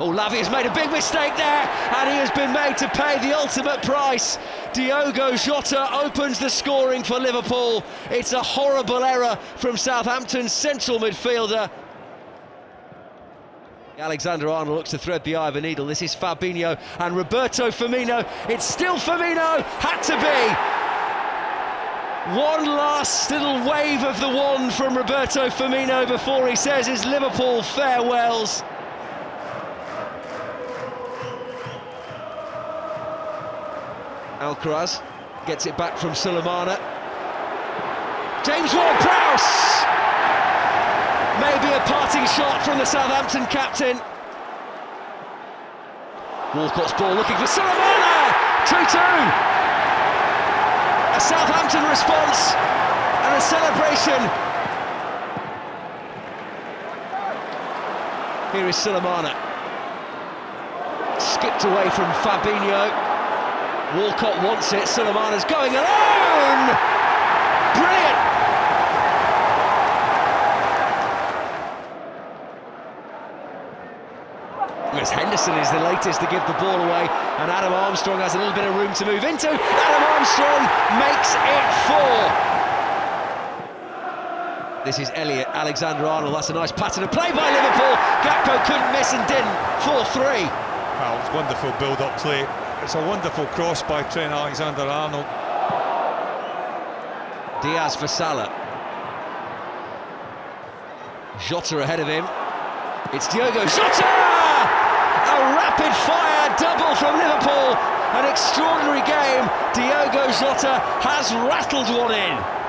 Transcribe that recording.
Oh, Lavia has made a big mistake there, and he has been made to pay the ultimate price. Diogo Jota opens the scoring for Liverpool. It's a horrible error from Southampton's central midfielder. Alexander Arnold looks to thread the eye of a needle. This is Fabinho and Roberto Firmino. It's still Firmino, had to be. One last little wave of the wand from Roberto Firmino before he says his Liverpool farewells. Alcaraz gets it back from Sulemana. James Ward-Prowse! Maybe a parting shot from the Southampton captain. Walcott's ball looking for Sulemana! 2-2! A Southampton response and a celebration. Here is Sulemana. Skipped away from Fabinho. Walcott wants it, Sulemana's going alone! Brilliant! As Henderson is the latest to give the ball away, and Adam Armstrong has a little bit of room to move into. Adam Armstrong makes it four. This is Elliott Alexander Arnold. That's a nice pattern of play by Liverpool. Gakpo couldn't miss and didn't. 4-3. Well, it's wonderful build-up play. It's a wonderful cross by Trent Alexander-Arnold. Diaz for Salah. Jota ahead of him. It's Diogo Jota! A rapid-fire double from Liverpool. An extraordinary game. Diogo Jota has rattled one in.